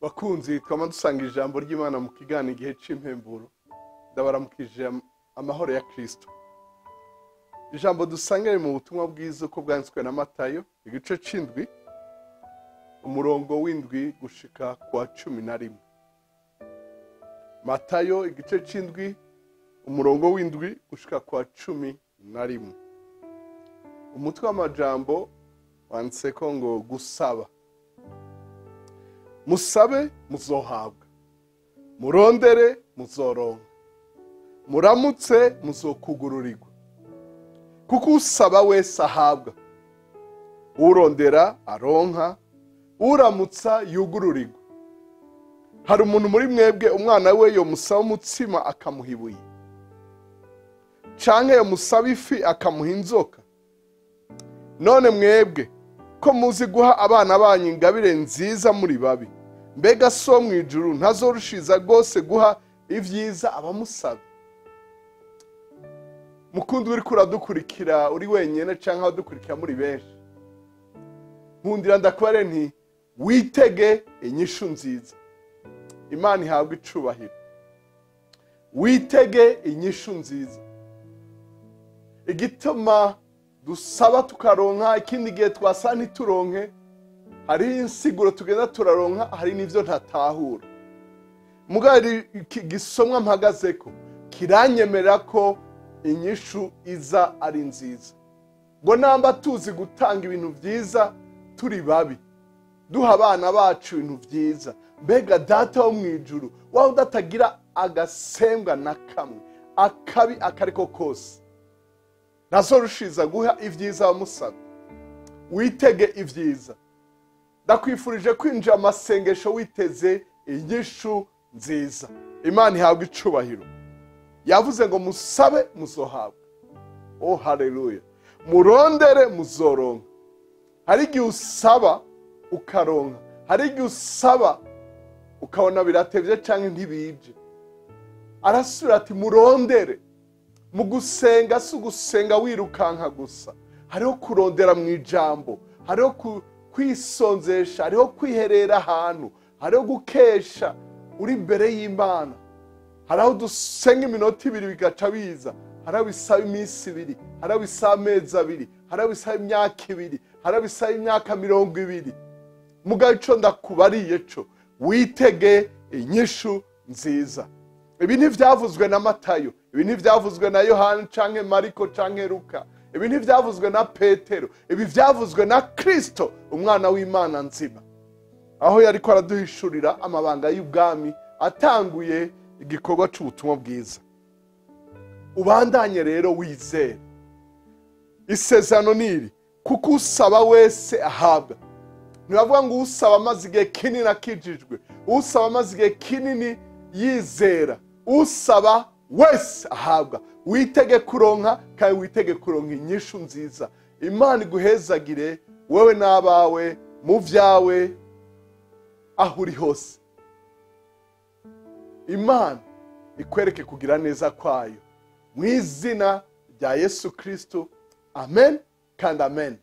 bakunzi twaba dusanga ijambo ry'imana mu kiganiro igihe cy'impemburo. Ndabaramukije amahoro ya kirisito ijambo dusanga mu butumwa bwiza uko bwanditswe na matayo igice cy'indwi umurongo w'indwi gushika ku wa cumi na rimwe. Matayo igice cy'indwi umurongo w'indwi gushika ku wa cumi na rimwe. Umutwe w'amajambo wanditse ko ngo gusaba. Musabe muzohabwa. Murondere muzoronka. Muramutse muzokugururirwa. Kuko usaba wese ahabwa. Urondera aronka. Uramutsa yugururirwa. Hari umuntu muri mwebwe umwana we yomusaba umutsima akamuha ibuye. Canke yomusaba ifi akamuha inzoka. None mwebwe ko muzi guha abana banyu ingabire nziza muri babi. Mbega so mu ijuru ntazorushiza rwose guha ibyiza abamusaba mukundi uri kuradukurikira uri wenyine cyangwa abadukurikira muri benshi. Nkundira ndakubare nti witege inyishu nziza. Imana ihabwa icubahiro. Witege inyishu nziza. Igituma dusaba tukaronka ikindi gihe twasa ntituronke hariho insiguro tugenda turaronka hari n'ibyo ntatahura. Mugari gisomwa mpagaze ko kiranyemerera ko inyishu iza ari nziza. Ngo namba tuzi gutanga ibintu byiza turi babi. Duha abana bacu ibintu byiza mbega data wo mu ijuru waba udatagira agasembwa na kamwe. Akabi akariko kose. Ntazorushiza guha ibyiza abamusaba witege ibyiza ndakwifurije kwinjira amasengesho witeze inyishu nziza. Imana ihabwa icubahiro. Yavuze ngo musabe muzohabwa oh hareruya murondere muzoronka hari igihe usaba ukaronka. Hari igihe usaba ukabona biratebye cyangwa ntibije. Arasubira ati murondere. Mu gusenga si ugusenga wirukanka gusa. Hariho kurondera mu ijambo. Hariho kwisonzesha hariho kwiherera ahantu hariho gukesha uri imbere y'imana. Hari aho dusenga iminota ibiri bigaca biza hari aho bisaba iminsi ibiri hari aho bisaba amezi abiri hari aho bisaba imyaka ibiri hari aho bisaba imyaka mirongo ibiri. Mugabo icyo ndakubariye cyo witege inyishu nziza. Ibi ntibyavuzwe na matayo ibi ntibyavuzwe na yohani canke mariko canke ruka ibi ntibyavuzwe na petero ibi byavuzwe na kirisito umwana w'imana nzima. Aho yari ko araduhishurira amabanga y'ubwami atanguye igikorwa cy'ubutumwa bwiza. Ubandanye rero wizere. Isezerano ni iri kuko usaba wese ahabwa. Ntibavuga ngo usaba amaze igihe kinini akijijwe usaba amaze igihe kinini yizera. Usaba wese ahabwa. Witege kuronka kandi witege kuronka inyishu nziza. Imana iguhezagire wowe n'abawe mu byawe aho uri hose. Imana ikwereke kugira neza kwayo. Mu izina rya yesu kirisito amen kandi amen.